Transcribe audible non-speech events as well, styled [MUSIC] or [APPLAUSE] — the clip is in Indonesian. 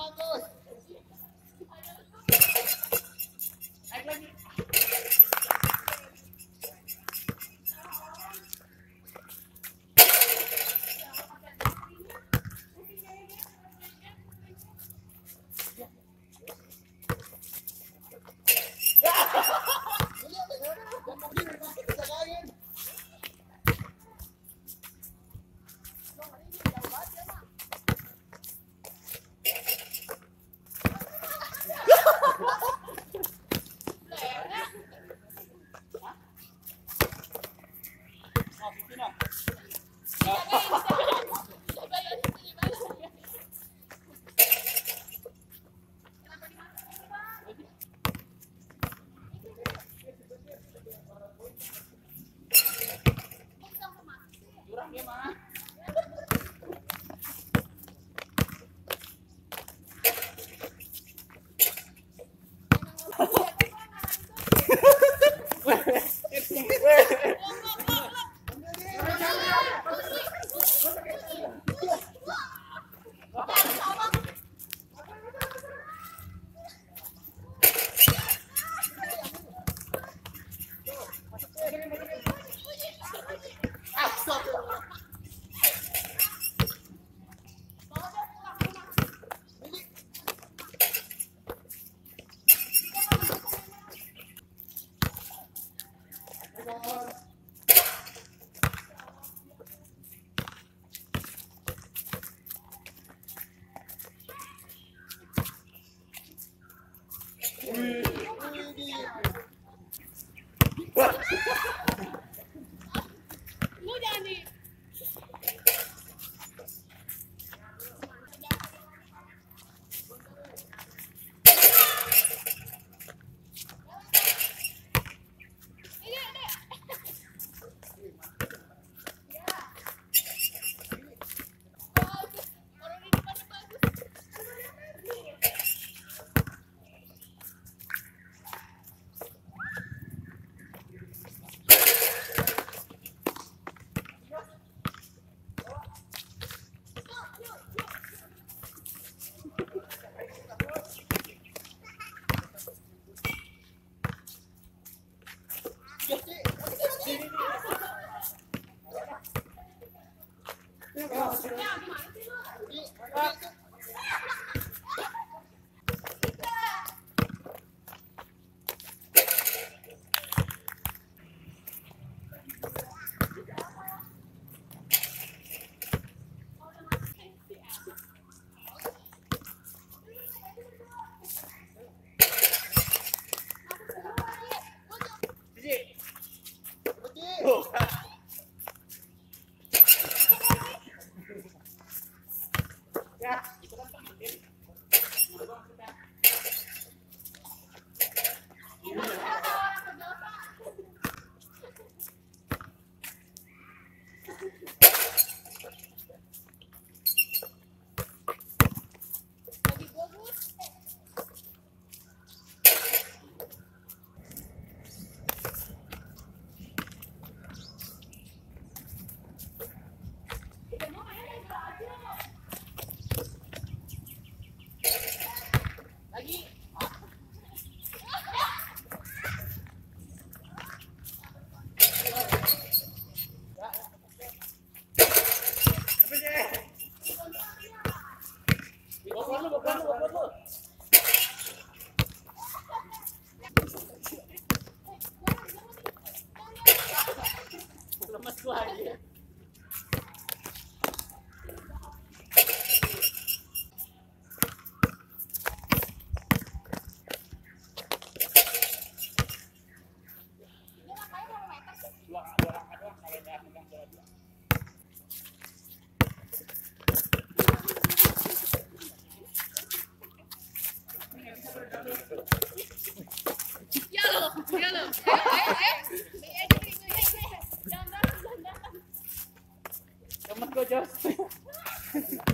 Juan Lagi Ya lo, Damat ko, Diyos. [LAUGHS]